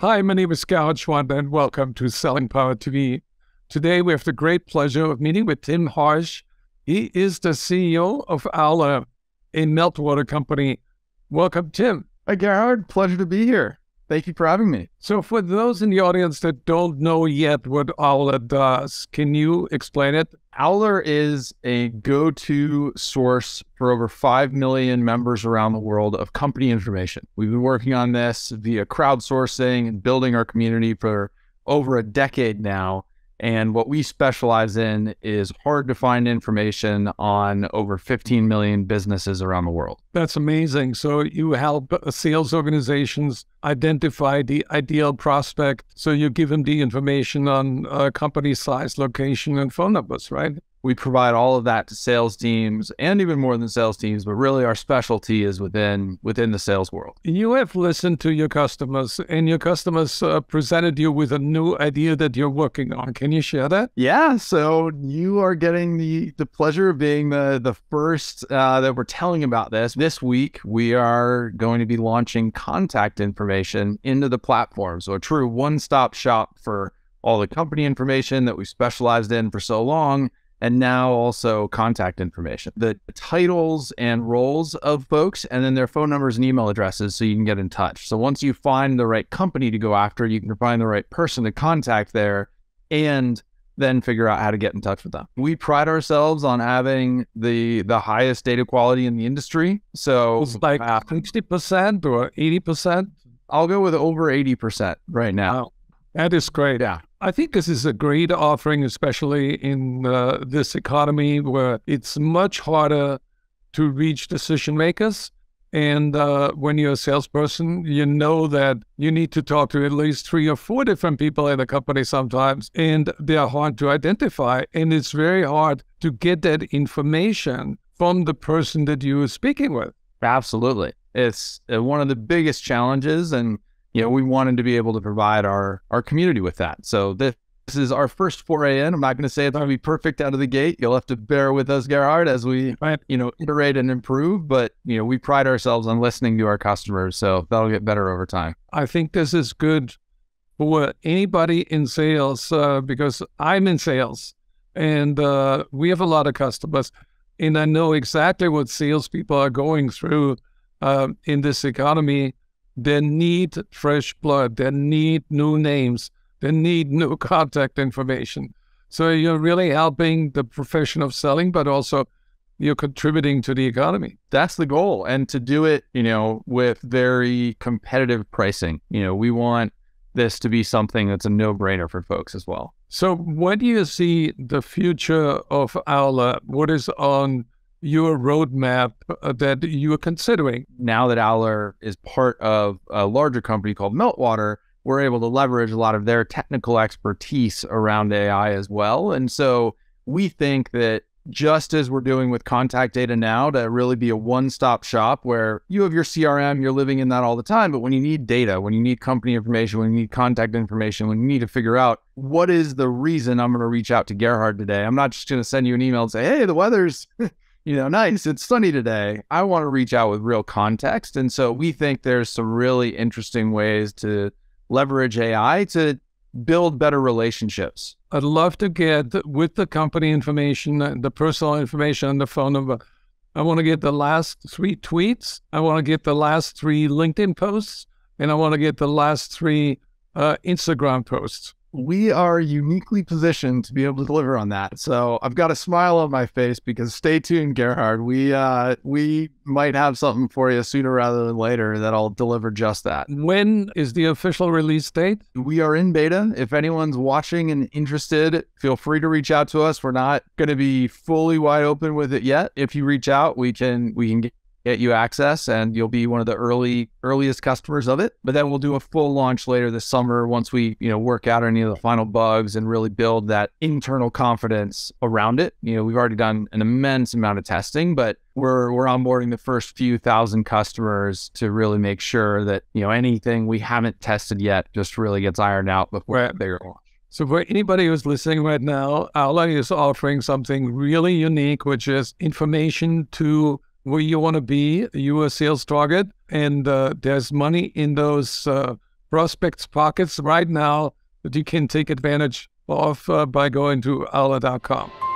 Hi, my name is Gerhard Gschwandtner, and welcome to Selling Power TV. Today, we have the great pleasure of meeting with Tim Harsch. He is the CEO of Owler, a meltwater company. Welcome, Tim. Hi, Gerhard. Pleasure to be here. Thank you for having me. So, for those in the audience that don't know yet what Owler does, can you explain it? Owler is a go to source for over 5 million members around the world of company information. We've been working on this via crowdsourcing and building our community for over a decade now. And what we specialize in is hard to find information on over 15 million businesses around the world. That's amazing. So you help sales organizations identify the ideal prospect. So you give them the information on uh, company size, location, and phone numbers, right? We provide all of that to sales teams and even more than sales teams but really our specialty is within within the sales world. You have listened to your customers and your customers uh, presented you with a new idea that you're working on. Can you share that? Yeah so you are getting the the pleasure of being the the first uh, that we're telling about this. This week we are going to be launching contact information into the platform. So a true one-stop shop for all the company information that we specialized in for so long and now also contact information, the titles and roles of folks, and then their phone numbers and email addresses so you can get in touch. So once you find the right company to go after, you can find the right person to contact there and then figure out how to get in touch with them. We pride ourselves on having the the highest data quality in the industry. So it's like uh, 60% or 80%. I'll go with over 80% right now. Wow. That is great. Yeah. I think this is a great offering, especially in uh, this economy where it's much harder to reach decision makers. And uh, when you're a salesperson, you know that you need to talk to at least three or four different people in a company sometimes, and they are hard to identify. And it's very hard to get that information from the person that you are speaking with. Absolutely. It's uh, one of the biggest challenges. And you know, we wanted to be able to provide our our community with that. So this, this is our first foray in. I'm not going to say it's going to be perfect out of the gate. You'll have to bear with us, Gerhard, as we you know iterate and improve. But you know, we pride ourselves on listening to our customers, so that'll get better over time. I think this is good for anybody in sales uh, because I'm in sales, and uh, we have a lot of customers, and I know exactly what salespeople are going through uh, in this economy they need fresh blood. They need new names. They need new contact information. So you're really helping the profession of selling, but also you're contributing to the economy. That's the goal. And to do it, you know, with very competitive pricing. You know, we want this to be something that's a no-brainer for folks as well. So what do you see the future of Owler? What is on your roadmap uh, that you are considering? Now that Owler is part of a larger company called Meltwater, we're able to leverage a lot of their technical expertise around AI as well. And so we think that just as we're doing with contact data now to really be a one-stop shop where you have your CRM, you're living in that all the time, but when you need data, when you need company information, when you need contact information, when you need to figure out what is the reason I'm going to reach out to Gerhard today, I'm not just going to send you an email and say, "Hey, the weather's you know, nice, it's sunny today. I want to reach out with real context. And so we think there's some really interesting ways to leverage AI to build better relationships. I'd love to get with the company information, uh, the personal information, the phone number. I want to get the last three tweets. I want to get the last three LinkedIn posts, and I want to get the last three uh, Instagram posts we are uniquely positioned to be able to deliver on that. So I've got a smile on my face because stay tuned, Gerhard. We uh, we might have something for you sooner rather than later that'll deliver just that. When is the official release date? We are in beta. If anyone's watching and interested, feel free to reach out to us. We're not going to be fully wide open with it yet. If you reach out, we can we can get you access and you'll be one of the early earliest customers of it. But then we'll do a full launch later this summer once we you know work out any of the final bugs and really build that internal confidence around it. You know we've already done an immense amount of testing but we're we're onboarding the first few thousand customers to really make sure that you know anything we haven't tested yet just really gets ironed out before right. bigger launch. So for anybody who's listening right now, Owler is offering something really unique, which is information to where you want to be, you a sales target, and uh, there's money in those uh, prospects' pockets right now that you can take advantage of uh, by going to Owler.com.